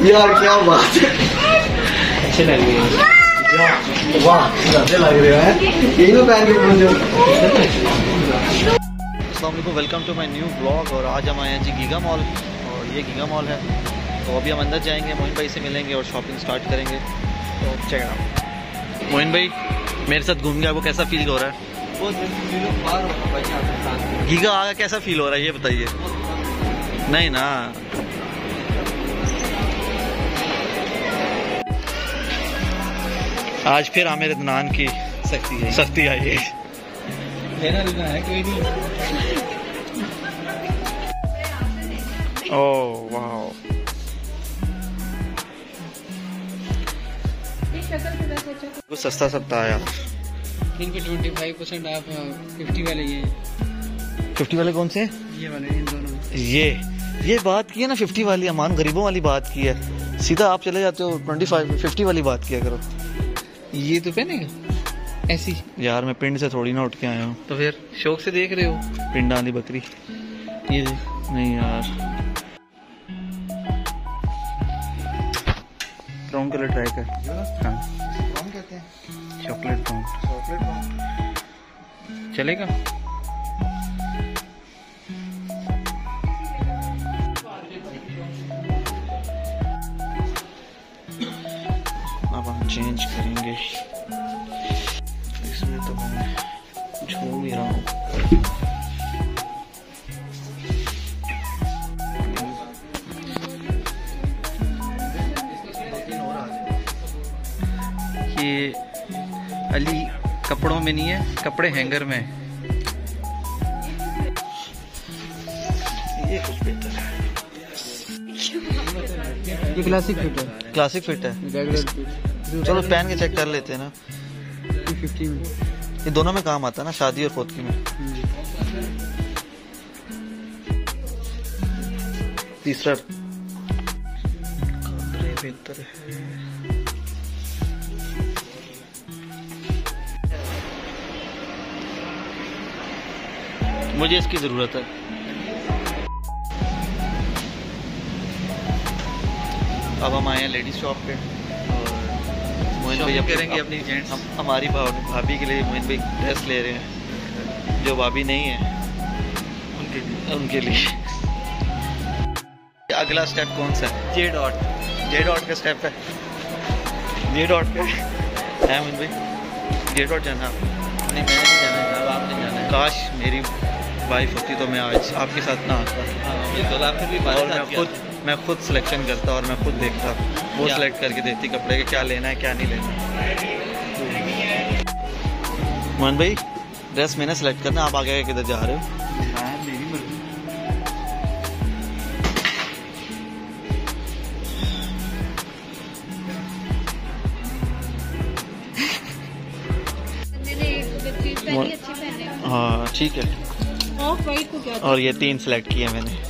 यार क्या बात है? अच्छे लग रहे हैं। वाह लग रहे हैं यही ना पहन के पहुंचो welcome to my new blog और आज हम आए हैं जी गीगा मॉल और ये गीगा मॉल है। तो अभी हम अंदर जाएँगे मोहन भाई से मिलेंगे और शॉपिंग स्टार्ट करेंगे। तो चेक आउट मोइन भाई मेरे साथ घूम के आपको कैसा फील हो रहा है? गीगा आगा कैसा फील हो रहा है ये बताइए। नहीं ना। आज फिर आमिर अदनान की सकती है सख्ती आई है। लेना लेना है कोई नहीं। ओह वाह कुछ सस्ता सस्ता आया। इन पे ट्वेंटी फाइव परसेंट आप फिफ्टी वाले ये। फिफ्टी वाले कौन से? ये वाले इन दोनों। ये ये बात की है ना फिफ्टी वाली अमान गरीबों वाली बात की है। सीधा आप चले जाते हो ट्वेंटी फाइव फिफ्टी वाली बात किया करो। ये तो पहनेगा ऐसी। यार मैं पिंड से थोड़ी ना उठ के आया हूँ। तो फिर शौक से देख रहे हो? पिंड आंधी बकरी। ये देख। नहीं यार। ब्राउन कलर ट्राई कर। हाँ। कहते हैं। चॉकलेट ब्राउन चॉकलेट चलेगा? चेंज करेंगे। इसमें तो मैं झूम ही रहा हूँ। ये अली कपड़ों में नहीं है कपड़े हैंगर में। ये कुछ बेहतर है। ये क्लासिक फिट है। क्लासिक फिट है। चलो पहन के चेक कर लेते हैं ना। में। ये दोनों में काम आता है ना शादी और फोटकी में। तीसरा। बेहतर है। मुझे इसकी ज़रूरत है। अब हम आए हैं लेडीज़ शॉप पे। मोहन भाई करेंगे अपनी gents। हम हमारी भाभी के लिए मोहन भाई ड्रेस ले रहे हैं जो भाभी नहीं है। उनके लिए। उनके लिए। अगला स्टेप कौन सा है? जे डॉट जे डॉट का स्टेप है। जे डॉट का है मोहन भाई। जे डॉट जाना। आप नहीं मैंने नहीं जाना है आपने जाना है। काश मेरी वाइफ होती तो मैं आज आपके साथ ना आता हाँ, और मैं खुद मैं खुद सिलेक्शन करता और मैं खुद देखता। वो सिलेक्ट करके देती कपड़े के क्या लेना है क्या नहीं लेना मोहन भाई ड्रेस मैंने सेलेक्ट करना आप आगे किधर जा रहे हो? हाँ, अच्छी हाँ ठीक है। और ये तीन सेलेक्ट किए मैंने।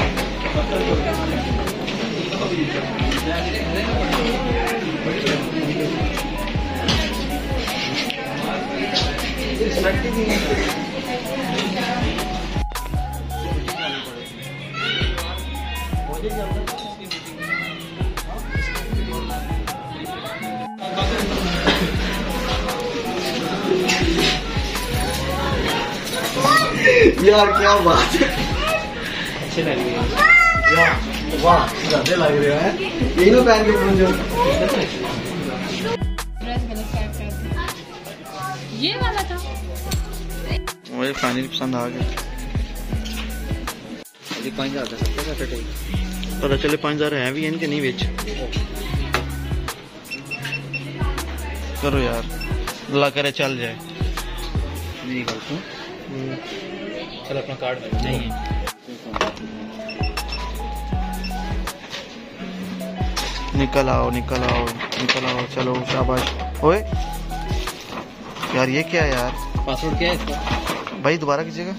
यार क्या बात है। अच्छे लग रहे हैं। वाह ज़्यादा लग रहे हैं यही ना पहन के गलत ये वाला था मुझे फाइनली पसंद आ गया अभी पाँच सबका पता चले पाँच हज़ार है भी इनके नहीं बेच। करो यार अल्लाह करे चल जाए। नहीं करता चल अपना कार्ड नहीं है। निकल आओ निकल आओ निकल आओ चलो शाबाश। ओए यार ये क्या यार? पासवर्ड क्या है इसका? भाई दोबारा कीजिएगा।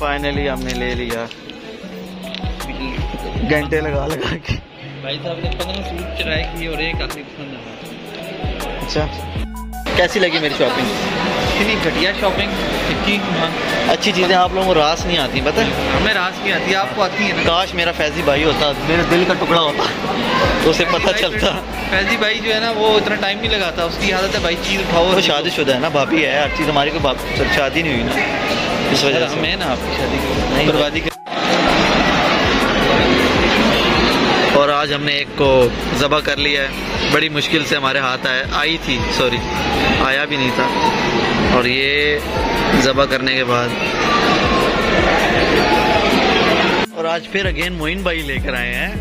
फाइनली हमने ले लिया। घंटे लगा लगा के। भाई साहब ने पंद्रह सूट ट्राई किए और एक आखिरी पसंद आया अच्छा। कैसी लगी मेरी शॉपिंग इतनी घटिया शॉपिंग इतनी हाँ। अच्छी चीज़ें आप लोगों को रास नहीं आती पता है? हमें रास नहीं आती आपको आती है ना? काश मेरा फैजी भाई होता मेरे दिल का टुकड़ा होता तो उसे पता चलता। फैजी भाई जो है ना वो इतना टाइम नहीं लगाता उसकी आदत है भाई चीज़ उठाओ वो शादीशुदा है ना भाभी है हर चीज़ हमारी बाप शादी नहीं हुई ना इस वजह से। हमें ना आपकी शादी नहीं। की बर्बादी आज हमने एक को ज़बह कर लिया है। बड़ी मुश्किल से हमारे हाथ आया आई थी सॉरी आया भी नहीं था। और ये ज़बह करने के बाद। और आज फिर अगेन मोइन भाई लेकर आए हैं।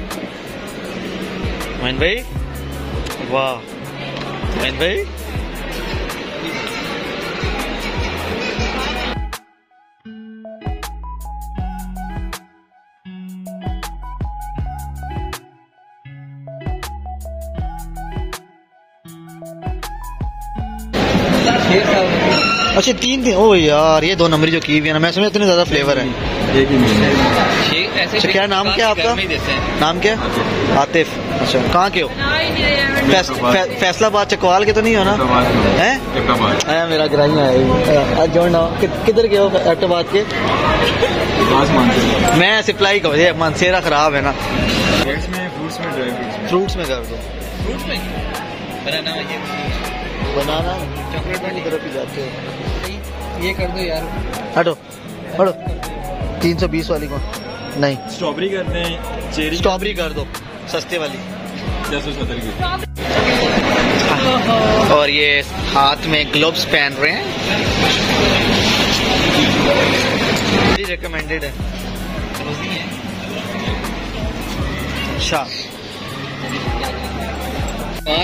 मोइन भाई? वाह, मोइन भाई? अच्छा तीन दिन ओ यार ये दो नंबरी जो की हुई है ना मैं समझ इतने ज़्यादा फ्लेवर है। एक ही ऐसे अच्छा, क्या नाम क्या आपका? ही हैं। नाम क्या? आतिफ। अच्छा कहाँ के हो? फैस, फै, फैसलाबाद चकवाल के तो नहीं हो ना? हैं। आया मेरा ग्राही आया आज जोड़ना किधर के हो एबटाबाद के? मैं सप्लाई का ये मानसेरा खराब है ना। फ्रूट्स में फ्रूट्स में फ्रूट्स फ्रूट्स कर दो। फ्रूट में? बनाना ये बनाना चॉकलेट वाली। तरफ़ ही जाते हो। ये कर दो यार। हटो हटो। तीन सौ बीस वाली को नहीं। स्ट्रॉबेरी करते हैं चेरी। स्ट्रॉबेरी कर दो सस्ते वाली। दस सौ सत्तर की और ये हाथ में ग्लोव्स पहन रहे हैं। रिकमेंडेड है। अच्छा। आ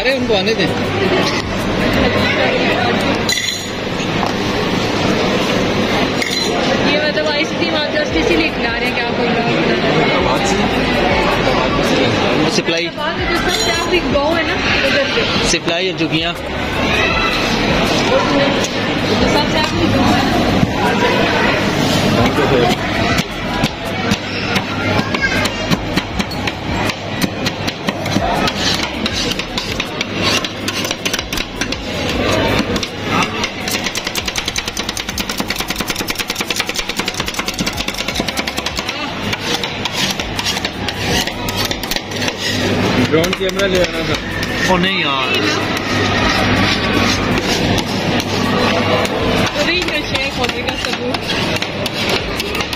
रहे उनको आने दें। ये मतलब आइसक्रीम आप जस्ट इसीलिए खिला रहे हैं क्या बोल रहा हूँ है। सिप्लाई। गाँव है ना सिप्लाई और जुगियाँ सबसे आपकी गाँव है ना ड्रोन कैमरा ले आना था। ओ नहीं यार। शेख होने का सबूत।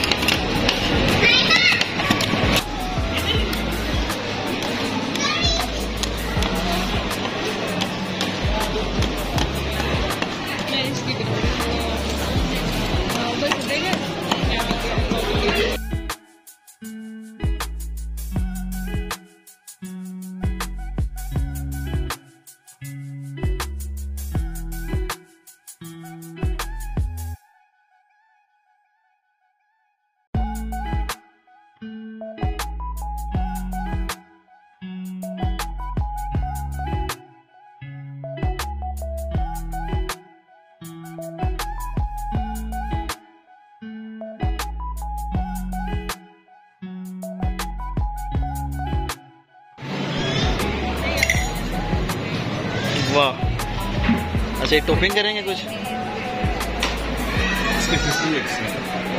वाह। अच्छा एक टॉपिंग करेंगे कुछ?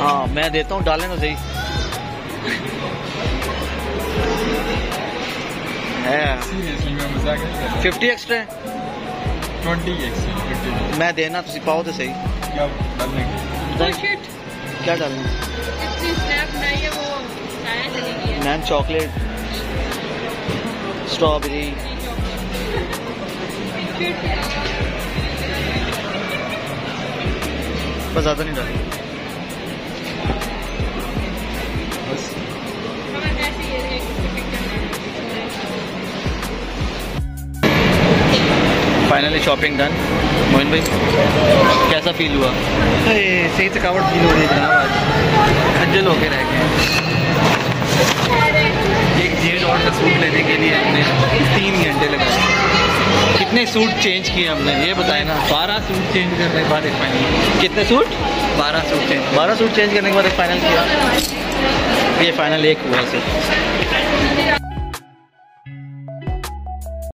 है मैं देता हूँ डालें तो सही। है। फिफ्टी एक्स्ट्रा ट्वेंटी मैं देना तुम पाओ तो सही। क्या डालने? क्या डालना मैम चॉकलेट स्ट्रॉबेरी बस ज़्यादा नहीं डाली। बस। फाइनली शॉपिंग डन मोहन भाई कैसा फील हुआ? सही थकावट फील हो रही है जनाब आज। खज्जल होके रह गए। कितने सूट चेंज किए हमने? ये बताए ना। बारह सूट चेंज करने के बाद एक फाइनल कितने सूट? बारह सूट चेंज बारह सूट चेंज करने के बाद एक फाइनल किया। ये फाइनल एक हुआ सर सिर्फ़